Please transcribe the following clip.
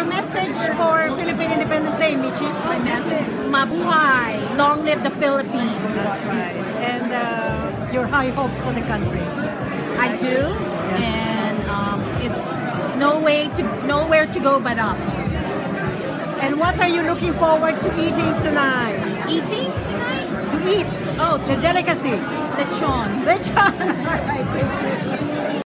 your message for Philippine Independence Day, Michi? My message, mabuhay, long live the Philippines. That's right. And uh, your high hopes for the country. I do, and um, it's no way to nowhere to go but up. And what are you looking forward to eating tonight? Eating tonight? To eat. Oh, The to delicacy. lechon. Lechon.